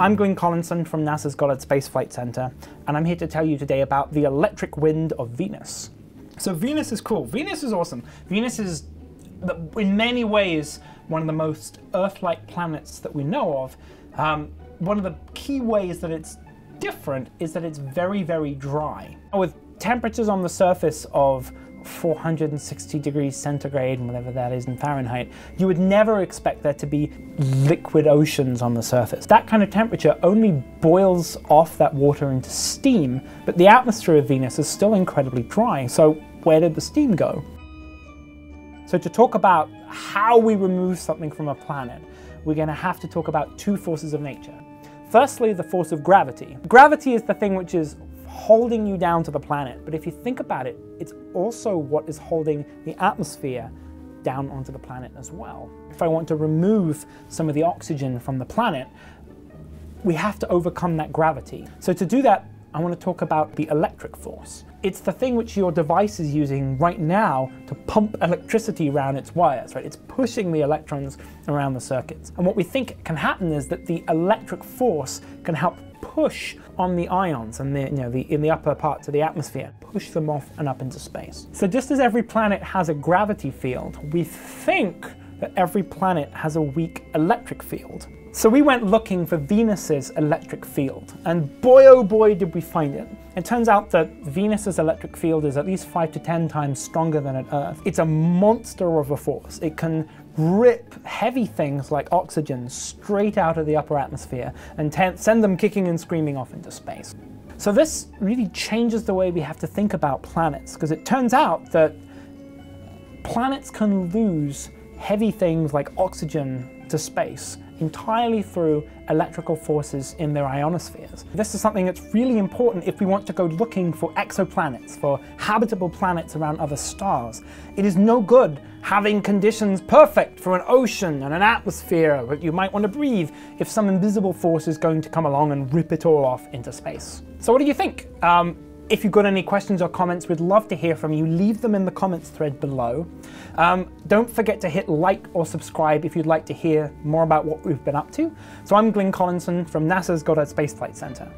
I'm Glyn Collinson from NASA's Goddard Space Flight Center, and I'm here to tell you today about the electric wind of Venus. So Venus is cool. Venus is awesome. Venus is, in many ways, one of the most Earth-like planets that we know of. Um, one of the key ways that it's different is that it's very, very dry. With temperatures on the surface of 460 degrees centigrade, and whatever that is in Fahrenheit, you would never expect there to be liquid oceans on the surface. That kind of temperature only boils off that water into steam, but the atmosphere of Venus is still incredibly dry, so where did the steam go? So to talk about how we remove something from a planet, we're going to have to talk about two forces of nature. Firstly, the force of gravity. Gravity is the thing which is holding you down to the planet. But if you think about it, it's also what is holding the atmosphere down onto the planet as well. If I want to remove some of the oxygen from the planet, we have to overcome that gravity. So to do that, I want to talk about the electric force. It's the thing which your device is using right now to pump electricity around its wires, right? It's pushing the electrons around the circuits. And what we think can happen is that the electric force can help push on the ions and the, you know, the, in the upper parts of the atmosphere, push them off and up into space. So just as every planet has a gravity field, we think that every planet has a weak electric field. So we went looking for Venus's electric field, and boy oh boy did we find it. It turns out that Venus's electric field is at least 5 to 10 times stronger than at Earth. It's a monster of a force. It can rip heavy things like oxygen straight out of the upper atmosphere and send them kicking and screaming off into space. So this really changes the way we have to think about planets, because it turns out that planets can lose heavy things like oxygen to space entirely through electrical forces in their ionospheres. This is something that's really important if we want to go looking for exoplanets, for habitable planets around other stars. It is no good having conditions perfect for an ocean and an atmosphere that you might want to breathe if some invisible force is going to come along and rip it all off into space. So what do you think? Um, if you've got any questions or comments, we'd love to hear from you. Leave them in the comments thread below. Um, don't forget to hit like or subscribe if you'd like to hear more about what we've been up to. So I'm Glyn Collinson from NASA's Goddard Space Flight Center.